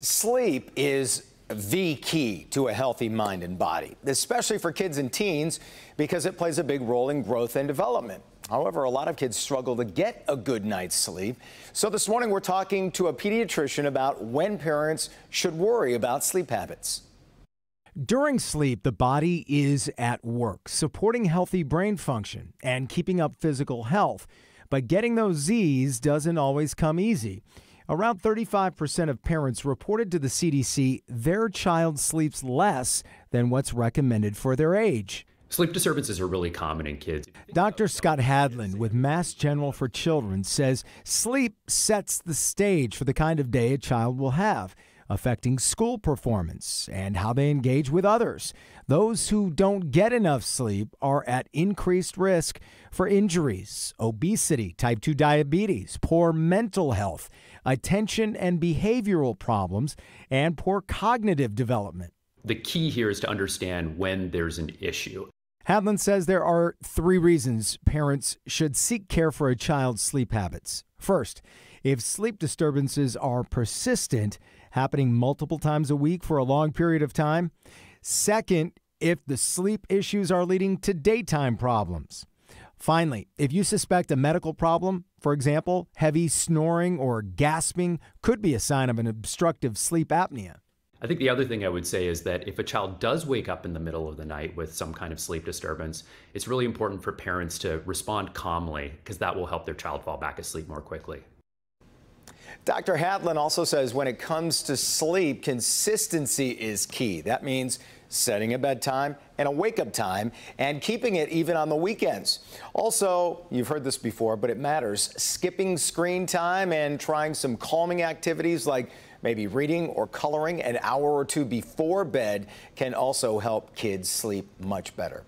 Sleep is the key to a healthy mind and body, especially for kids and teens because it plays a big role in growth and development. However, a lot of kids struggle to get a good night's sleep. So this morning we're talking to a pediatrician about when parents should worry about sleep habits. During sleep, the body is at work, supporting healthy brain function and keeping up physical health. But getting those Z's doesn't always come easy. Around 35% of parents reported to the CDC their child sleeps less than what's recommended for their age. Sleep disturbances are really common in kids. Dr. Scott Hadland with Mass General for Children says sleep sets the stage for the kind of day a child will have affecting school performance and how they engage with others. Those who don't get enough sleep are at increased risk for injuries, obesity, type 2 diabetes, poor mental health, attention and behavioral problems, and poor cognitive development. The key here is to understand when there's an issue. Hadland says there are three reasons parents should seek care for a child's sleep habits. First, if sleep disturbances are persistent, happening multiple times a week for a long period of time. Second, if the sleep issues are leading to daytime problems. Finally, if you suspect a medical problem, for example, heavy snoring or gasping could be a sign of an obstructive sleep apnea. I think the other thing I would say is that if a child does wake up in the middle of the night with some kind of sleep disturbance, it's really important for parents to respond calmly because that will help their child fall back asleep more quickly. Dr. Hadland also says when it comes to sleep, consistency is key. That means setting a bedtime and a wake up time and keeping it even on the weekends. Also, you've heard this before, but it matters. Skipping screen time and trying some calming activities like maybe reading or coloring an hour or two before bed can also help kids sleep much better.